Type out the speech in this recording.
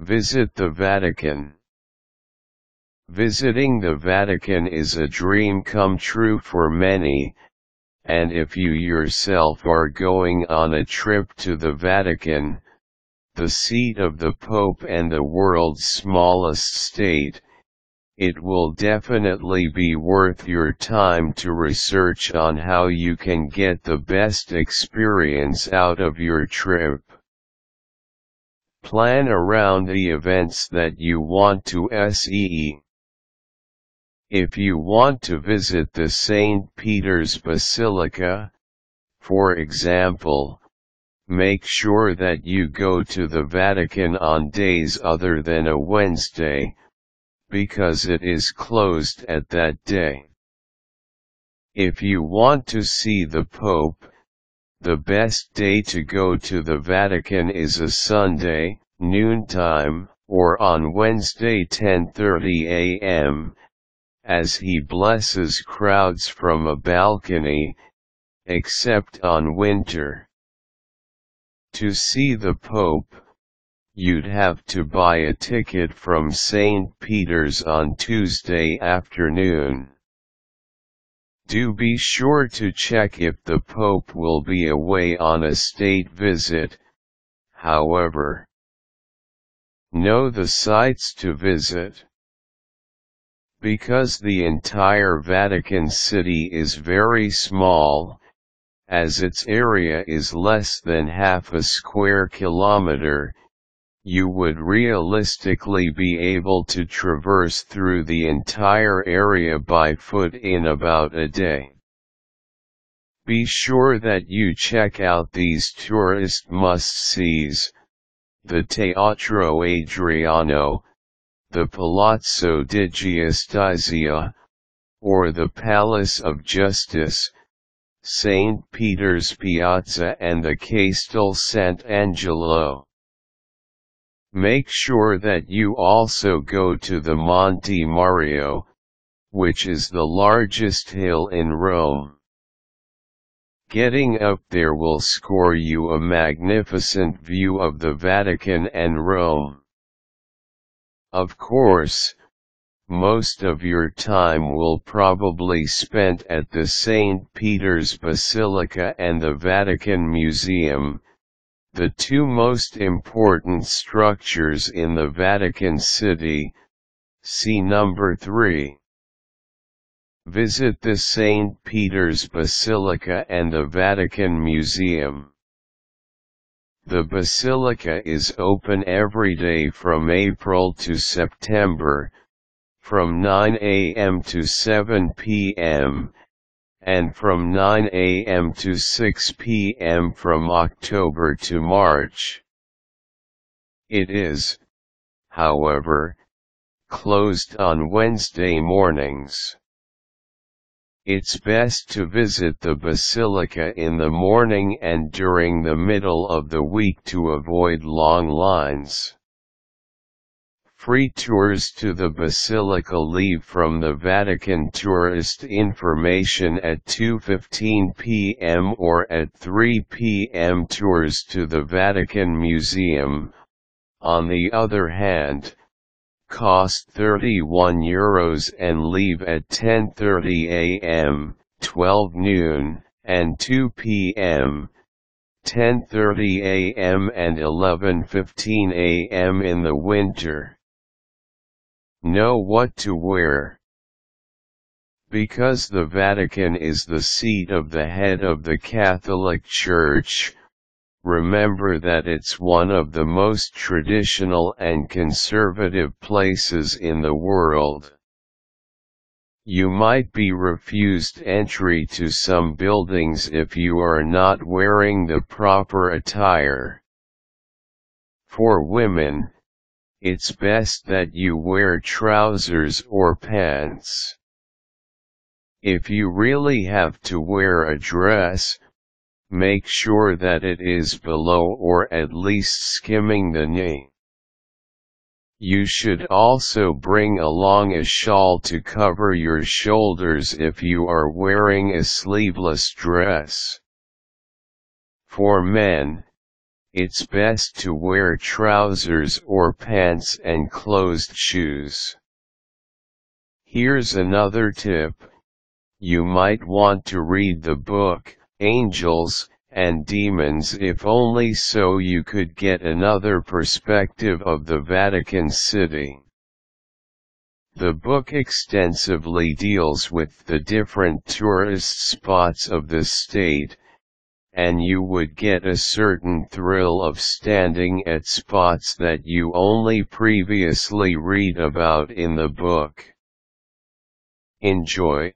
Visit the Vatican. Visiting the Vatican is a dream come true for many, and if you yourself are going on a trip to the Vatican, the seat of the Pope and the world's smallest state, it will definitely be worth your time to research on how you can get the best experience out of your trip. Plan around the events that you want to see. If you want to visit the St. Peter's Basilica, for example, make sure that you go to the Vatican on days other than a Wednesday, because it is closed at that day. If you want to see the Pope, the best day to go to the Vatican is a Sunday, noontime, or on Wednesday 10.30 am, as he blesses crowds from a balcony, except on winter. To see the Pope, you'd have to buy a ticket from St. Peter's on Tuesday afternoon. Do be sure to check if the Pope will be away on a state visit, however. Know the sites to visit. Because the entire Vatican City is very small, as its area is less than half a square kilometer, you would realistically be able to traverse through the entire area by foot in about a day. Be sure that you check out these tourist must-sees, the Teatro Adriano, the Palazzo di Giustizia, or the Palace of Justice, St. Peter's Piazza and the Castel Sant'Angelo. Make sure that you also go to the Monte Mario, which is the largest hill in Rome. Getting up there will score you a magnificent view of the Vatican and Rome. Of course, most of your time will probably spent at the St. Peter's Basilica and the Vatican Museum, the two most important structures in the Vatican City, see number 3. Visit the St. Peter's Basilica and the Vatican Museum. The Basilica is open every day from April to September, from 9 a.m. to 7 p.m., and from 9 a.m. to 6 p.m. from October to March. It is, however, closed on Wednesday mornings. It's best to visit the Basilica in the morning and during the middle of the week to avoid long lines. Free tours to the Basilica leave from the Vatican Tourist Information at 2.15 p.m. or at 3 p.m. Tours to the Vatican Museum, on the other hand, cost 31 euros and leave at 10.30 a.m., 12 noon, and 2 p.m., 10.30 a.m. and 11.15 a.m. in the winter. Know what to wear. Because the Vatican is the seat of the head of the Catholic Church, remember that it's one of the most traditional and conservative places in the world. You might be refused entry to some buildings if you are not wearing the proper attire. For women, it's best that you wear trousers or pants. If you really have to wear a dress, make sure that it is below or at least skimming the knee. You should also bring along a shawl to cover your shoulders if you are wearing a sleeveless dress. For men, it's best to wear trousers or pants and closed shoes. Here's another tip. You might want to read the book, Angels and Demons if only so you could get another perspective of the Vatican City. The book extensively deals with the different tourist spots of the state, and you would get a certain thrill of standing at spots that you only previously read about in the book. Enjoy.